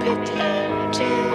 pretend to